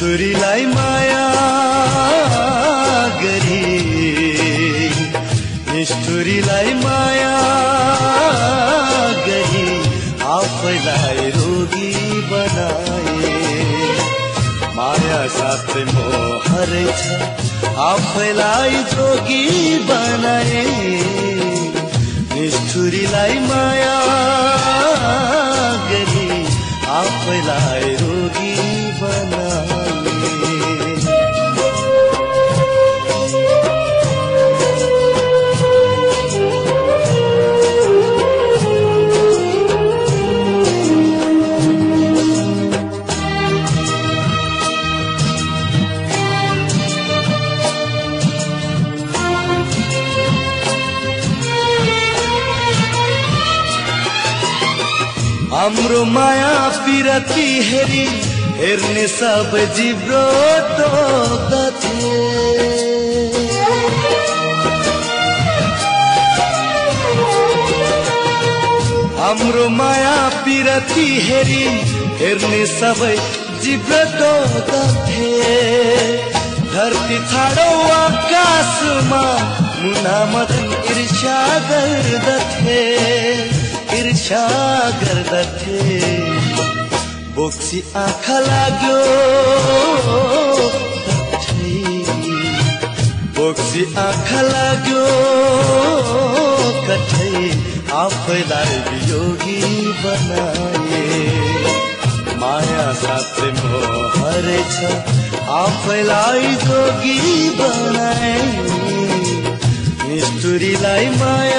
निष्ठुरीलाई माया गरी। निष्ठुरीलाई माया गरी आफैलाई रोगी बनाए। माया साथै मोहरै छ आफैलाई जोगी बनाए। निष्ठुरीलाई माया गरी आफैलाई हाम्रो माया पिरती हेरी हेर्ने सब जिब्रो टोक्दथे हाम्रो माया पिरती हेरी हेर्ने सबै जिब्रो टोक्दथे धरती छाडो आकाशमा मुना मदन ईर्ष्या गर्दथे। ईर्ष्या गर्दथे बोक्सी आँखा लाग्यो। बोक्सी आँखा लाग्यो कठै आफैलाई वियोगी बनाए। माया साथै मोहरे छ आफैलाई जोगी बनाए। निष्ठुरीलाई माया